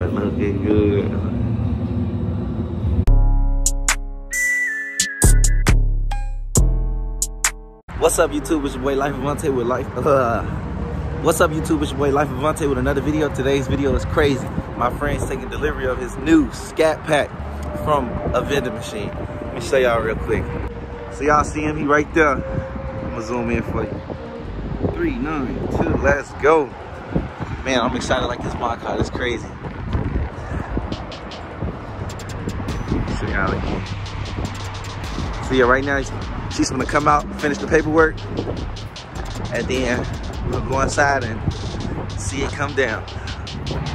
Looking good. What's up, YouTube? It's your boy Life of Vonta with Life. Uh, what's up, YouTube? It's your boy Life of Vonta with another video. Today's video is crazy. My friend's taking delivery of his new Scat Pack from a vending machine. Let me show y'all real quick. So y'all see him? He right there. I'm gonna zoom in for you. Three, nine, two, let's go. Man, I'm excited like this mod card. It's crazy. See y'all. So yeah, right now she's gonna come out, finish the paperwork, and then we'll go inside and see it come down.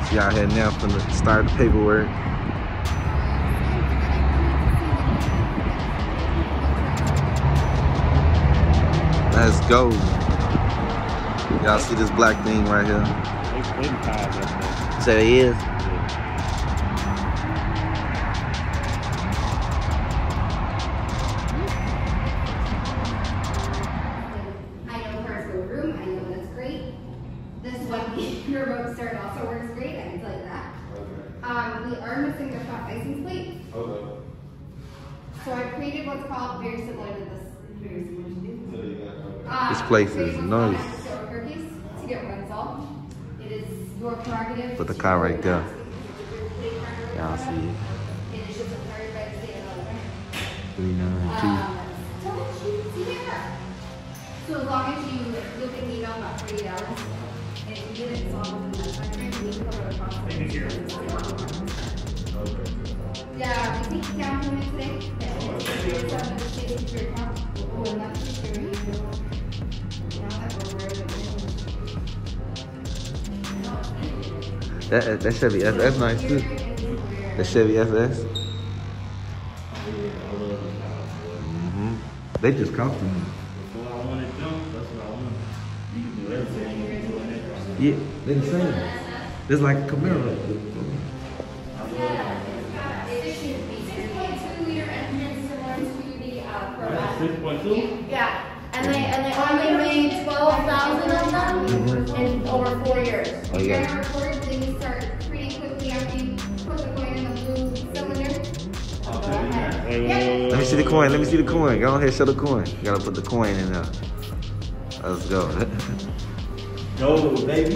She out here now from the start of the paperwork. Let's go. Y'all see this black thing right here? Say it is. Your remote start also works great, and can tell you that. Um, we are missing the front license plate, Okay. so I created what's called very similar to this. Very similar to this. Um, This place is nice. called a store cookies To get one installed. It is your prerogative. Put the car right there. get your plate card or Y'all see it. It is just required by the state of Illinois. Three nine Um, so what you see there. So as long as you look at the email about forty hours, and you get it solved That that Chevy SS nice too. The Chevy SS. hmm They just it. Yeah, they the same. It's like a Camaro. Six point two? Yeah, and they, and they only made twelve thousand of them in over four years. Oh, yeah. You're gonna record, things start pretty quickly after you put the coin in the blue cylinder. I'll Go put it in there. ahead. Wait, wait, Yep. wait, wait, Let me see the coin. Let me see the coin. Go ahead, show the coin. You gotta put the coin in there. Let's go. Go, baby.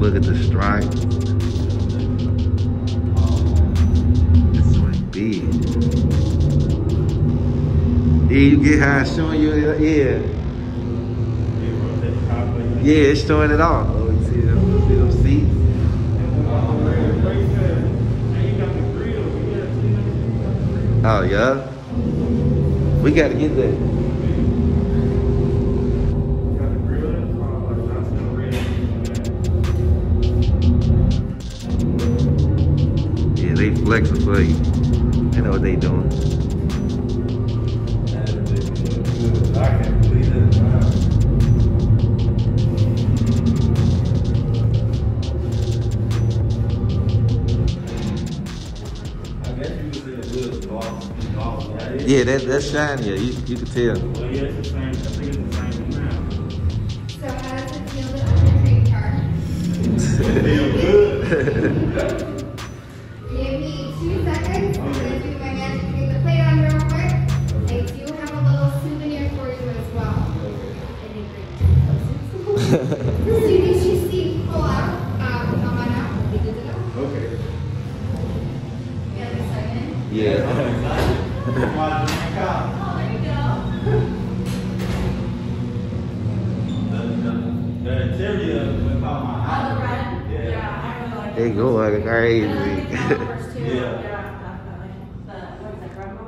Look at the stripe. It's so big. Yeah, you get how it's showing you, yeah. Yeah, it's showing it off. Oh, you see them, see them seats? Oh, yeah? We gotta get that. Flexing for you. They know what they doing. Yeah, that, that's shiny. Yeah, you, you can tell. Well, yeah, it's the same. I think it's the same now. So how does it feel to own a trade car? Feel good. They going crazy. yeah. And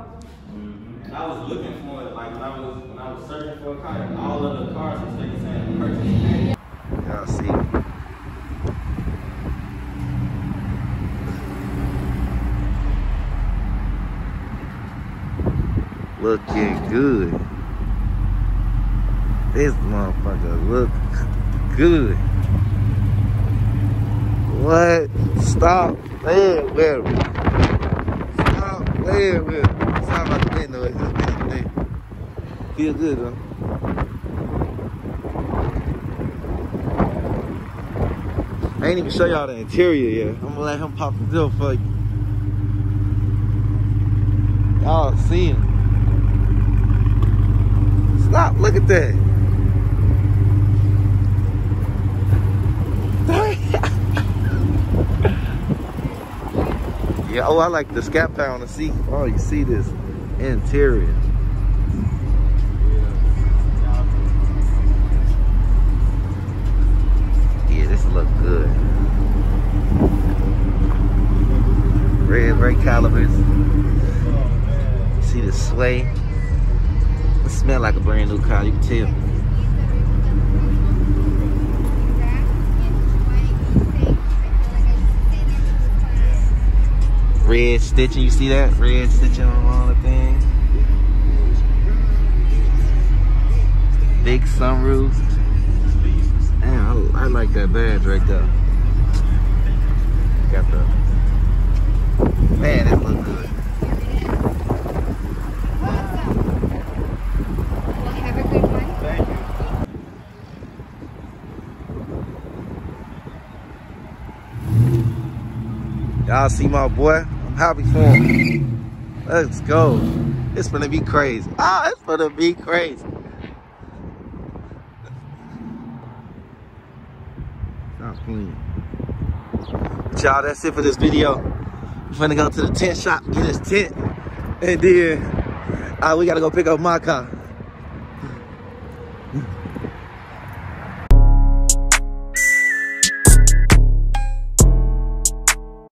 mm-hmm. I was looking for it, like when I was when I was searching for a car, all of the cars were taking saying purchase. Looking good. This motherfucker look good. What? Stop playing with me. Stop playing with me. About the wind noise. It's been today. Feel good though. I ain't even show y'all the interior yet. I'm gonna let him pop the door for you. Y'all see him. Stop, look at that. yeah, oh, I like the scat on the seat. Oh, you see this interior. Yeah, this look good. Red, red calipers. See the sway. Smell like a brand new car, you can tell. Red stitching, you see that? Red stitching on all the things. Big sunroof. Damn, I, I like that badge right there. Got the man, it look good. Well, have a good one. Thank you. Y'all see my boy? I'm happy for him. Let's go. It's gonna be crazy. Ah, it's gonna be crazy. Sounds clean. Y'all, that's it for this video. I'm finna go to the tent shop, get his tent, and then uh, we gotta go pick up my car.